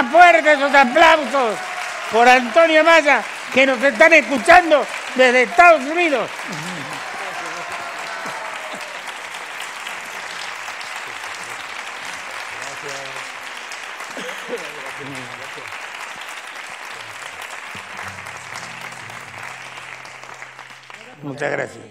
Más fuertes esos aplausos por Antonio Maya, que nos están escuchando desde Estados Unidos. Muchas gracias.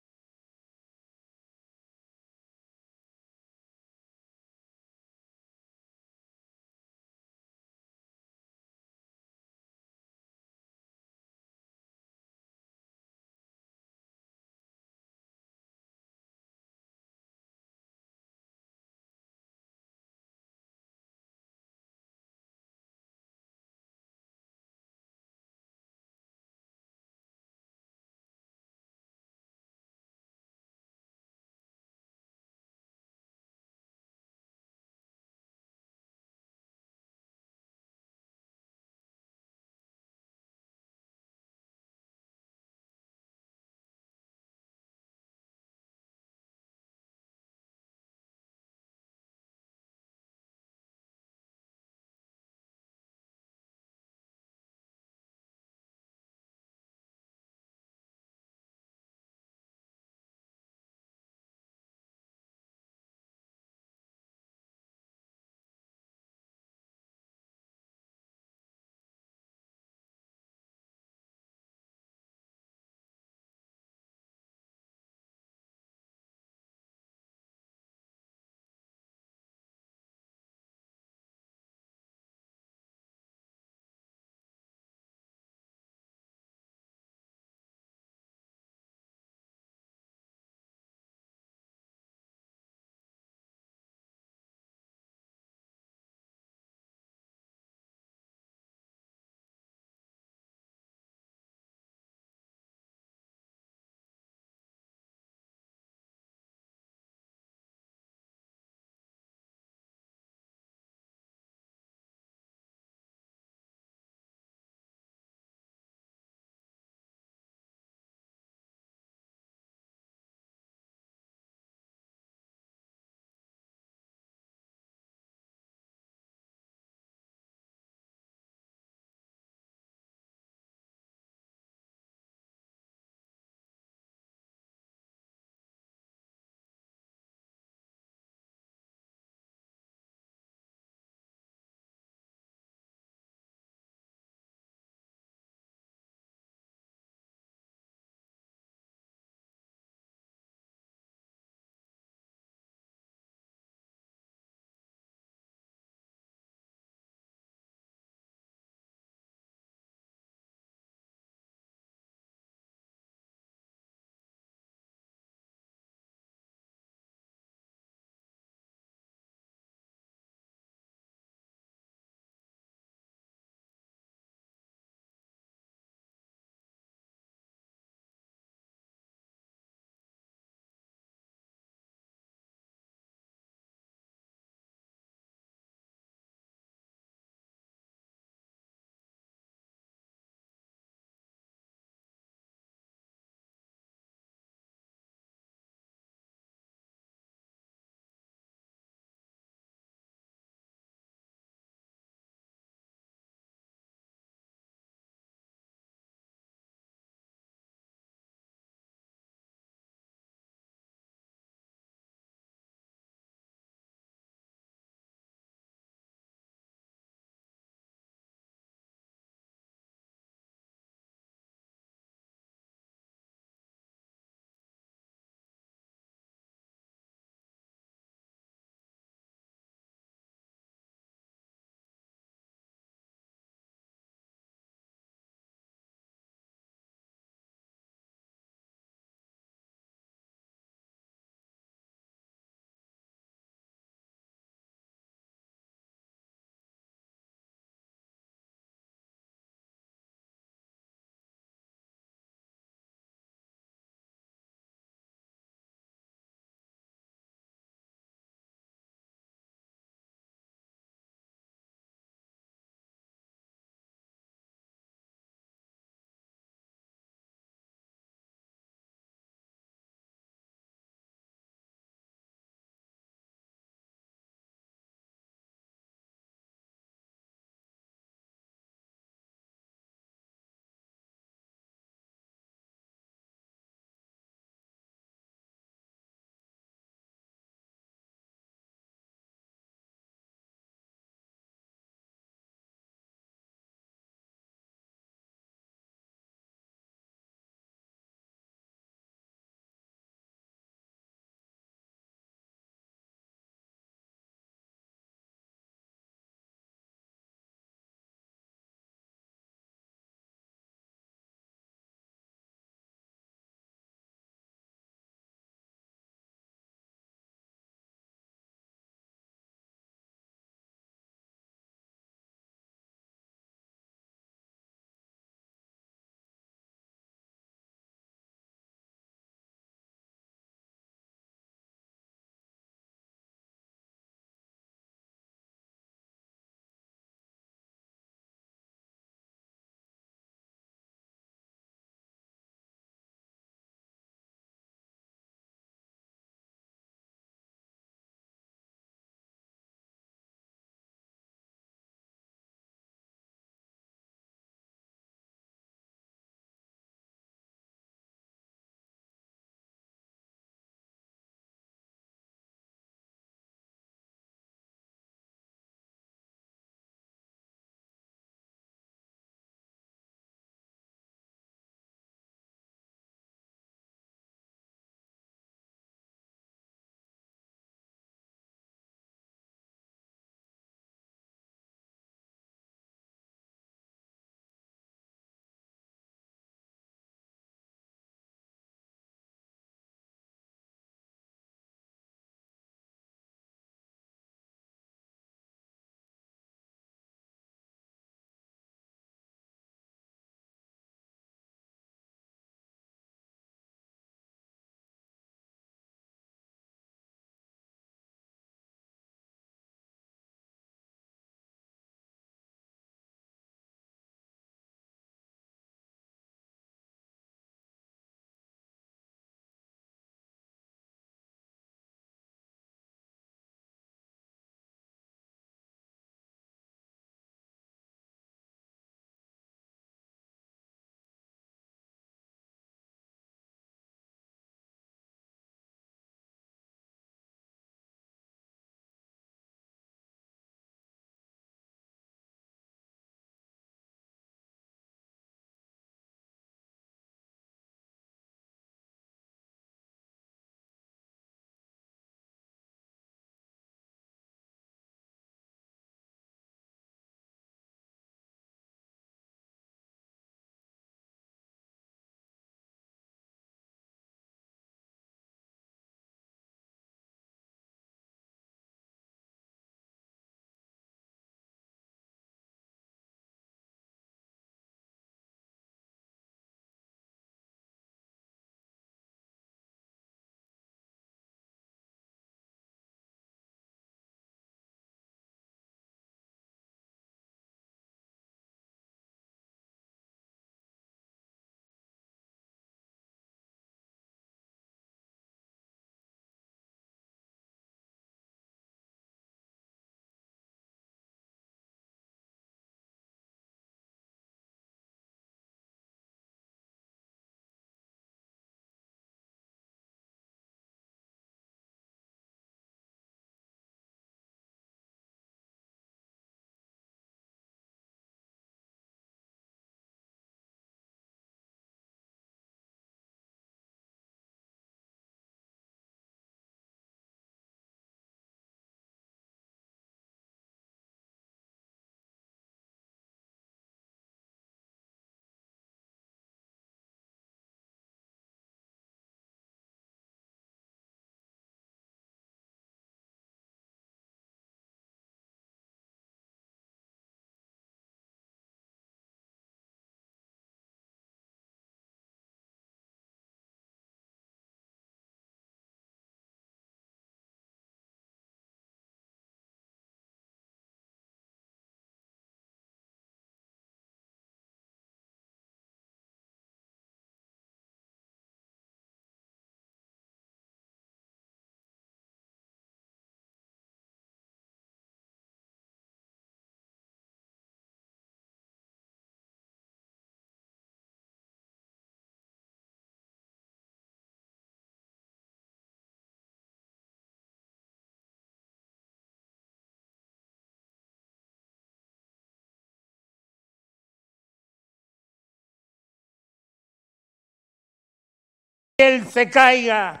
Él se caiga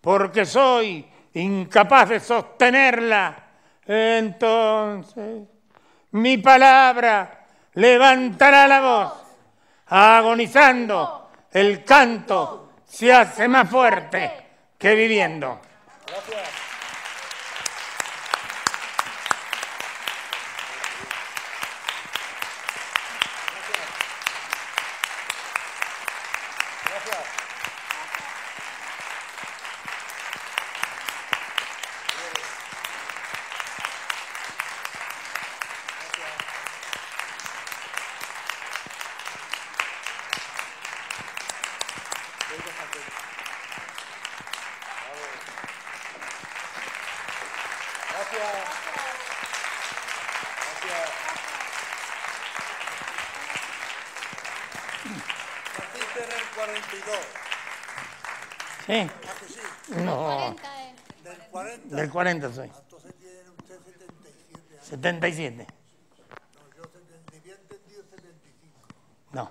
porque soy incapaz de sostenerla, entonces mi palabra levantará la voz, agonizando el canto se hace más fuerte que viviendo. ¿Sí? No. Del 40. Del 40 soy. Entonces tiene usted 77 años. 77. No, yo seten- le había entendido 75. No.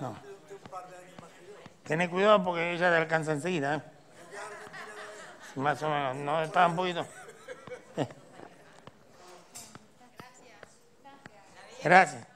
No. Tened cuidado porque ella te alcanza enseguida. ¿eh? Más o menos. No, está un poquito. Gracias.